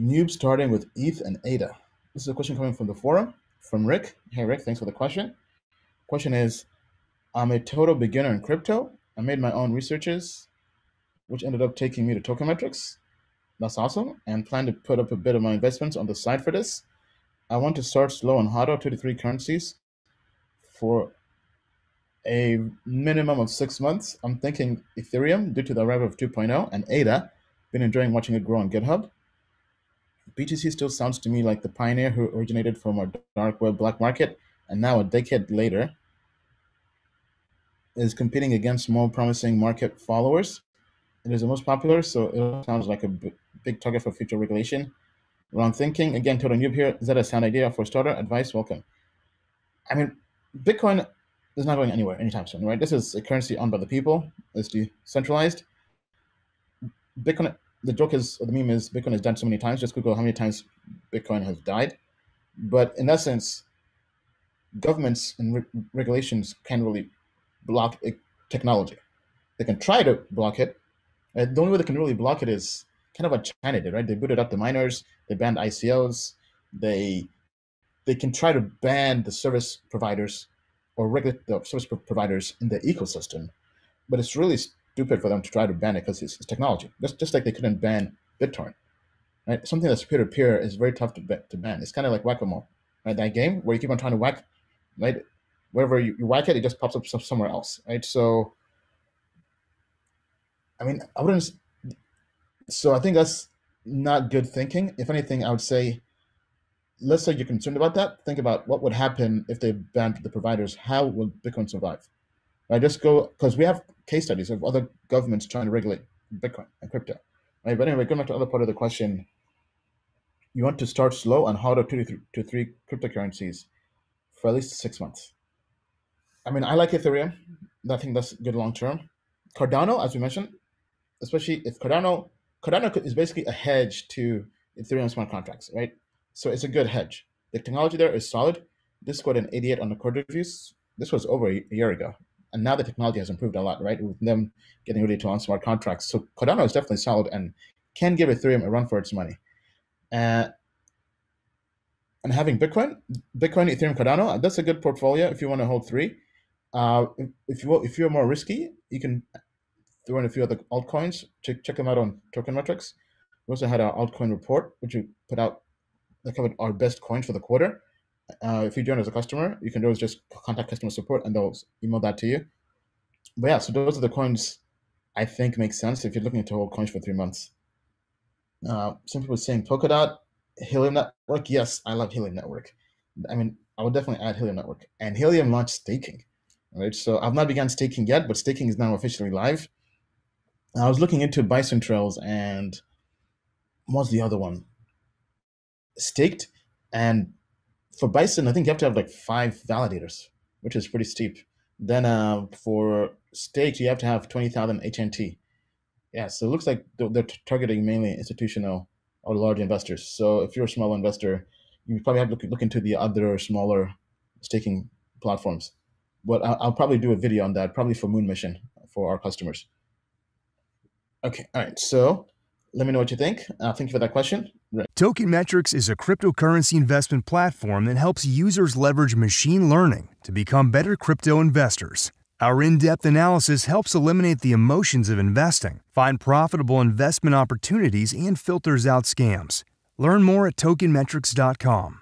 Noob starting with ETH and ADA. This is a question coming from the forum from Rick. Hey, Rick, thanks for the question. Question is I'm a total beginner in crypto. I made my own researches, which ended up taking me to Token Metrics. That's awesome. And plan to put up a bit of my investments on the side for this. I want to start slow on HODL, two to three currencies for a minimum of six months. I'm thinking Ethereum due to the arrival of 2.0 and ADA. Been enjoying watching it grow on GitHub. BTC still sounds to me like the pioneer who originated from a dark web black market and now a decade later is competing against more promising market followers. It is the most popular, so it sounds like a big target for future regulation. Wrong thinking. Again, total noob here. Is that a sound idea for starter? Advice? Welcome. I mean, Bitcoin is not going anywhere anytime soon, right? This is a currency owned by the people. It's decentralized. Bitcoin the joke is, the meme is, Bitcoin has died so many times. Just Google how many times Bitcoin has died. But in essence, governments and re- regulations can't really block technology. They can try to block it. Uh, the only way they can really block it is kind of what China did, right? They booted up the miners, they banned ICOs, they they can try to ban the service providers or regulate the service providers in the ecosystem, but it's really stupid for them to try to ban it because it's, it's, technology. Just, just like they couldn't ban BitTorrent, right? Something that's peer to peer is very tough to, to ban. It's kind of like whack a mole, right? That game where you keep on trying to whack, right? Wherever you, you whack it, it just pops up somewhere else, right? So, I mean, I wouldn't. So I think that's not good thinking. If anything, I would say, let's say you're concerned about that. Think about what would happen if they banned the providers. How will Bitcoin survive? Right? Just go because we have case studies of other governments trying to regulate Bitcoin and crypto. Right? But anyway, going back to the other part of the question, you want to start slow on HODL two to three cryptocurrencies for at least six months. I mean, I like Ethereum. I think that's good long term. Cardano, as we mentioned, especially if Cardano, Cardano is basically a hedge to Ethereum smart contracts, right? So it's a good hedge. The technology there is solid. This scored an 88 on the code reviews. This was over a year ago and now the technology has improved a lot, right? With them getting ready to launch smart contracts. So Cardano is definitely solid and can give Ethereum a run for its money. Uh, and having Bitcoin, Bitcoin, Ethereum, Cardano, that's a good portfolio if you want to hold three. Uh, if you if you're more risky, you can throw in a few other altcoins. Check check them out on Token Metrics. We also had our altcoin report, which we put out that covered our best coins for the quarter uh, if you join as a customer, you can always just contact customer support and they'll email that to you. But yeah, so those are the coins I think make sense if you're looking to hold coins for three months. Uh, some people saying Polkadot, Helium Network. Yes, I love Helium Network. I mean, I would definitely add Helium Network. And Helium launched staking, right? So I've not begun staking yet, but staking is now officially live. I was looking into Bison Trails and what's the other one? Staked, and for Bison, I think you have to have like five validators, which is pretty steep. Then uh, for Stake, you have to have 20,000 HNT. Yeah, so it looks like they're targeting mainly institutional or large investors. So if you're a small investor, you probably have to look, into the other smaller staking platforms. But I'll probably do a video on that, probably for Moon Mission for our customers. Okay, all right. So let me know what you think. Uh, thank you for that question. Right. Token Metrics is a cryptocurrency investment platform that helps users leverage machine learning to become better crypto investors. Our in depth analysis helps eliminate the emotions of investing, find profitable investment opportunities, and filters out scams. Learn more at tokenmetrics.com.